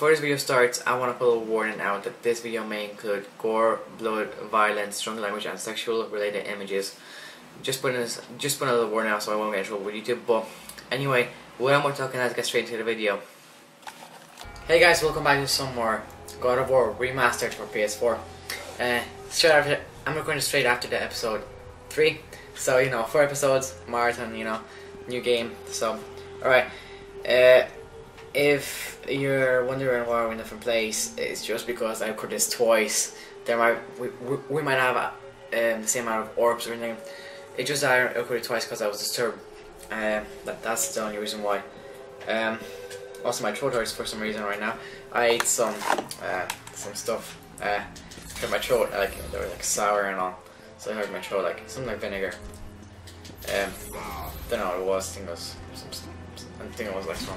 before this video starts, I want to put a warning out that this video may include gore, blood, violence, strong language, and sexual related images. Just putting this, just putting a little warning out so I won't get in trouble with YouTube. But anyway, what without more talking, let's get straight into the video. Hey guys, welcome back to some more God of War remastered for PS4. Uh, straight after, I'm recording straight after the episode three. So you know, four episodes, marathon. You know, new game. So, all right. Uh, if you're wondering why we're in a different place, it's just because I recorded this twice. There might we, we, might have um, the same amount of orbs or anything. It just I recorded twice because I was disturbed. Um, that, that's the only reason why. Um, also, my throat hurts for some reason right now. I ate some uh, some stuff. Uh, my throat like they were like sour and all, so I hurt my throat like something like vinegar. Um, don't know what it was. I think it was. I think it was like some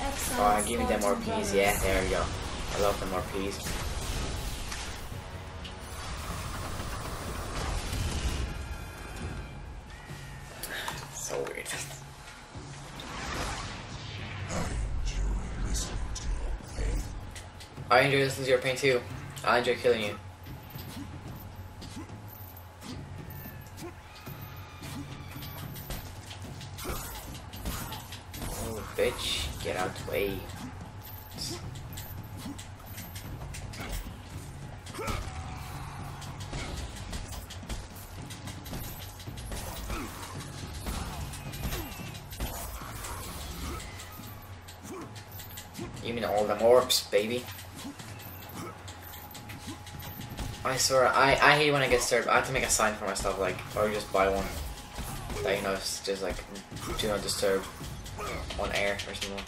Exile. Oh, give me them more peas, yeah, there we go. I love them more peas. So weird. I. I enjoy listening to your pain too. I enjoy killing you. Bitch, get out the way. You mean all the orbs, baby? I swear, I, I hate when I get started. I have to make a sign for myself, like, or just buy one. That, you know, it's just like, do not disturb on air or something.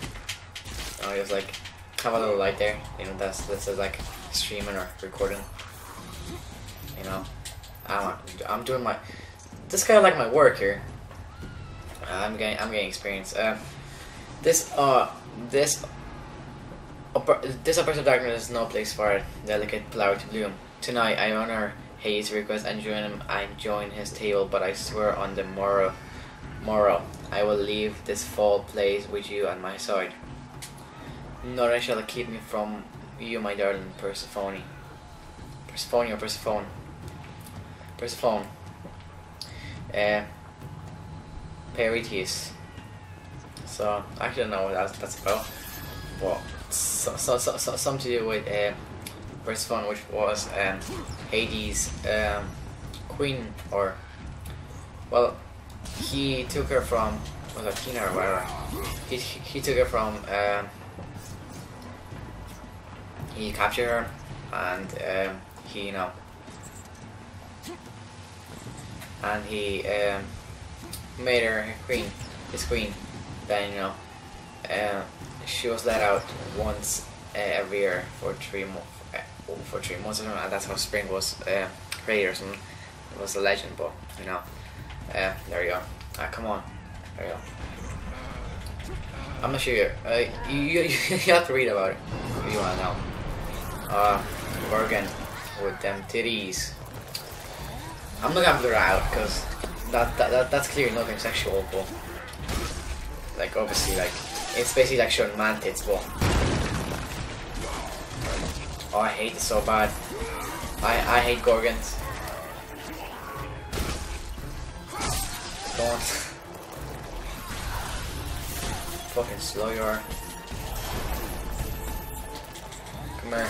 I just like, have a little light there, you know, that's, that says like, streaming or recording. You know, I'm, I'm doing my, this kind of like my work here. I'm getting, I'm getting experience. Um, this, uh, this this of Darkness is no place for a delicate flower to bloom. Tonight I honor Hades' request and join him and join his table, but I swear on the morrow, morrow I will leave this fall place with you on my side. Nothing shall keep me from you, my darling Persephone. Persephone or Persephone? Persephone. Uh, Peirithous. So I don't know what that's, that's about. But so, so, so, so, something to do with uh, Persephone, which was um, Hades' um, queen, or well, he took her from was it Athena or whatever. He, he took her from. Um, he captured her, and um, he you know, and he um, made her queen, his queen. Then you know. Um, she was let out once uh, every year for three mo- uh, for three months, and that's how spring was uh, created or something. It was a legend, but you know, uh, there you go. Ah, come on, there you go. I'm not sure. Uh, you, you you have to read about it if you want to know. Uh, Bergen with them titties. I'm not gonna blur out because that, that, that that's clearly nothing sexual, but like obviously like it's basically like showing man tits, but oh, I hate it so bad. I I hate Gorgons. Fucking slow you are. Come here.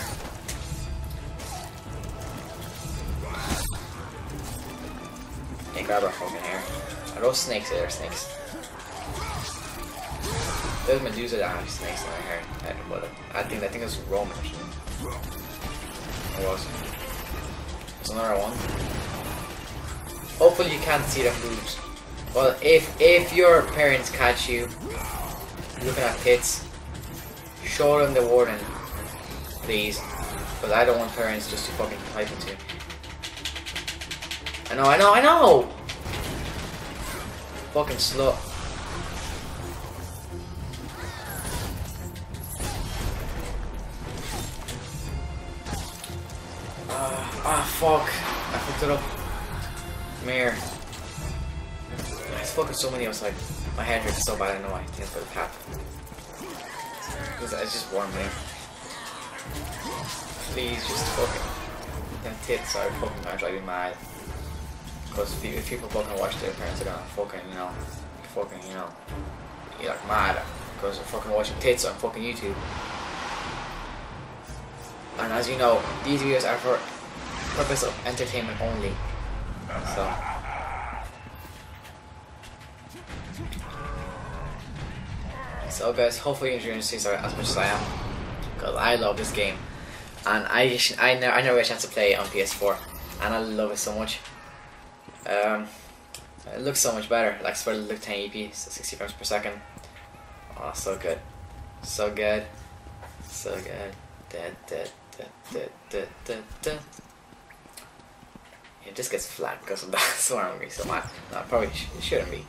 Hey, grab her fucking hair. Are those snakes? They're snakes. There's Medusa that have snakes in her hair. I, but I think I think it's Roman. It was. There's another one. Hopefully you can't see the boobs. Well, if if your parents catch you looking at tits, show them the warning, please. But I don't want parents just to fucking type into. I know, I know, I know! Fucking slow. Ah, ah, fuck. I fucked it up. Come here. Fucking so many like, My head hurts so bad, I know I can't put a tap. Because it's just warm me. Please just fucking. Them tits are fucking gonna drive me mad. Because if people fucking watch their parents they're gonna fucking, you know, fucking, you know, you're like mad. Because they're fucking watching tits on fucking YouTube. And as you know, these videos are for purpose of entertainment only. So. So guys, hopefully you're enjoying this as much as I am. Because I love this game. And I, I, never, I never got a chance to play on PS4. And I love it so much. Um, it looks so much better. Like, it's better look 1080p, so 60 frames per second. Oh, so good. So good. So good. Da, da, da, da, da, da, da. It just gets flat because of that swarm me so much. No, probably sh shouldn't be.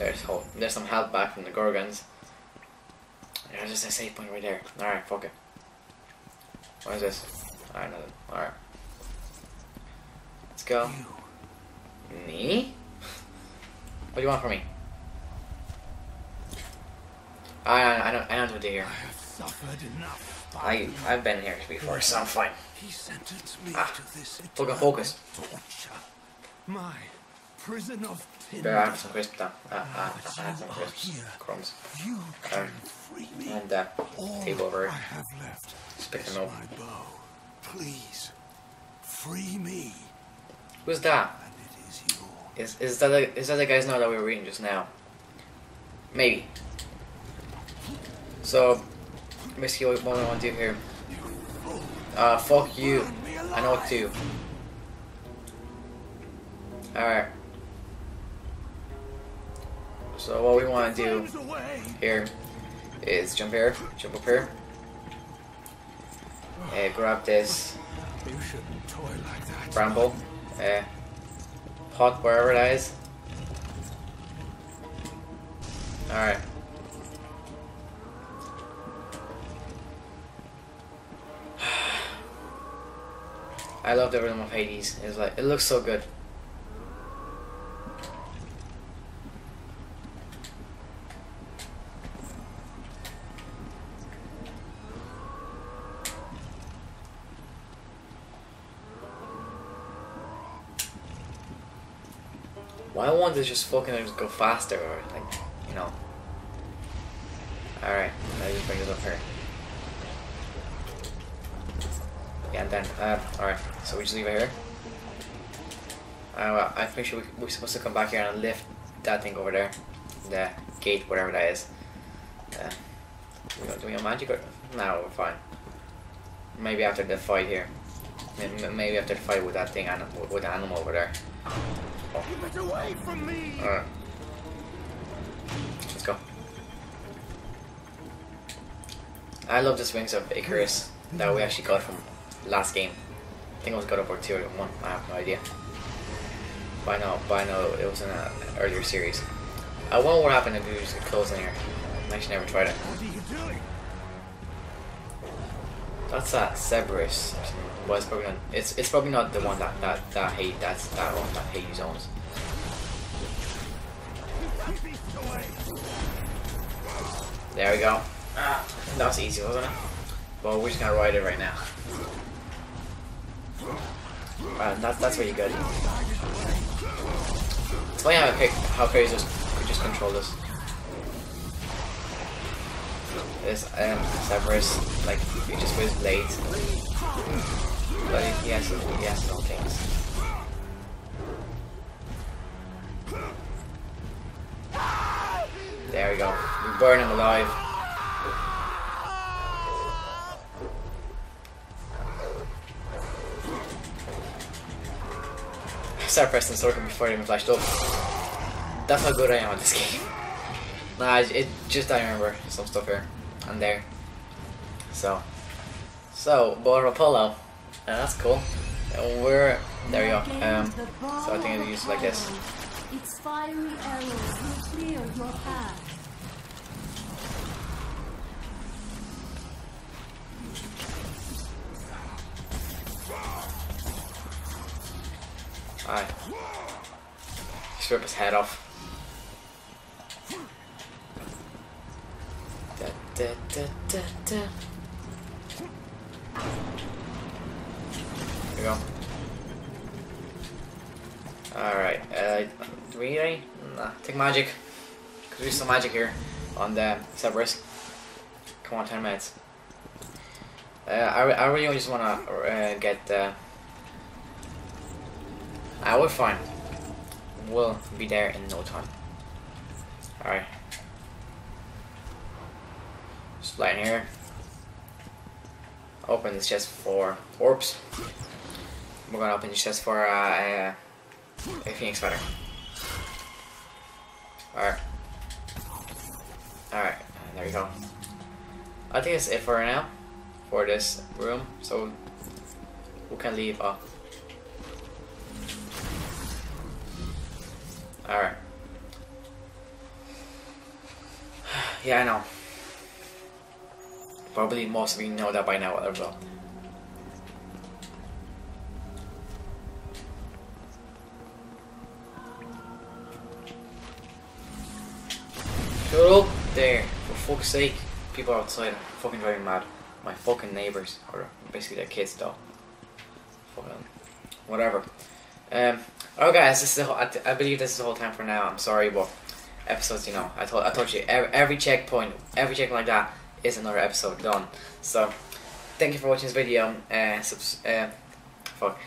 There's hope. There's some help back from the Gorgons. There's just a save point right there. Alright, fuck it. What is this? Alright, nothing. Alright. Let's go. Me? What do you want from me? I I, I don't I don't know what to do here. I have suffered enough. I I've been here before, so I'm fine. He sentenced me Ah, to this fucking focus. torture. My prison of Better have tinder. some crisp down. Uh, uh, I have some crisps. Crumbs. You can free me. And uh, All table over. I have left Spit is them up. Please, free me, Who's that? is. Is that the is that the guy's name that we were reading just now? Maybe. So, basically, what I want to do here. Uh, fuck you. I know what to do. Alright. So what we want to do here is jump here, jump up here. Uh, grab this You shouldn't toy like that. bramble. Uh, pot wherever that is. Alright. I love the rhythm of Hades. It's like it looks so good. Why won't it just fucking just go faster or like, you know? Alright, I just bring this up here. Yeah, and then, uh, alright, so we just leave it here. Uh, well, I think we, we're supposed to come back here and lift that thing over there. The gate, whatever that is. Uh, do we have magic or? No, we're fine. Maybe after the fight here. Maybe, after the fight with that thing, with the animal over there. Keep it away from me. Alright. Let's go. I love the swings of Icarus that we actually got from last game. I think it was God of War 2 or 1, I have no idea. Know, but I know it was in an earlier series. Uh, I wonder what happened if we just in here. I actually never tried it. That's that Cerberus. or. Well, it's probably not. It's it's probably not the one that that that hate that's that one that Hades owns. There we go. Ah, that was easy, wasn't it? Well, we're just gonna ride it right now. Uh, that's that's really good. It's funny how how crazy just could just control this. This um Cerberus, like he just goes late. But he has he has no things. There we go. We burn him alive. Start pressing circle before it even flashed up. That's how good I am at this game. Nah, it just I remember some stuff here and there. So, so Boar Apollo, uh, that's cool. And we're there you go. Um, so I think I'll use it like this. Its fiery arrows will clear your path. Alright. Just rip his head off. Da, da, da, da. There we go. Alright, uh, really? Nah, take magic. Could do some magic here on the Cerberus. Come on, 10 minutes. Uh, I, I really just want to uh, get the. I will fine. We'll be there in no time. Alright. Just in here. Open this chest for orbs. We're gonna open this chest for uh, a, a phoenix spider. Alright. Alright, there we go. I think that's it for now. For this room. So we can leave up. Alright. Yeah, I know. Probably most of you know that by now as well. Shut up there, for fuck's sake. People outside are fucking driving mad. My fucking neighbours, or basically their kids though. Fucking whatever. Um, oh guys, this is the I, I believe this is the whole time for now. I'm sorry, but episodes, you know, I told I told you every, every checkpoint, every checkpoint like that is another episode done. So, thank you for watching this video. Uh, subs- uh, fuck.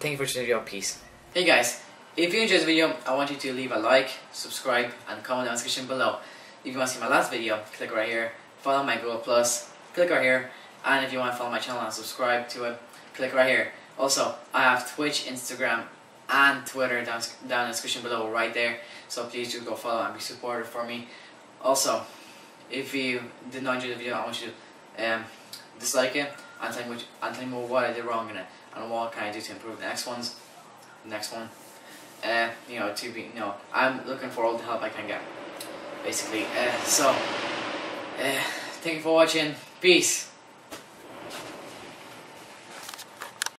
Thank you for watching the video. Peace. Hey guys, if you enjoyed this video, I want you to leave a like, subscribe, and comment down in the description below. If you want to see my last video, click right here. Follow my Google Plus, click right here. And if you want to follow my channel and subscribe to it, click right here. Also, I have Twitch, Instagram, and Twitter down, down in the description below right there. So please do go follow and be supportive for me. Also, if you did not enjoy the video, I want you to um, dislike it and tell me, which, and tell me what I did wrong in it and what can I do to improve the next ones. The next one. Uh, you know, to be, you know, I'm looking for all the help I can get. Basically. Uh, so, uh, thank you for watching. Peace.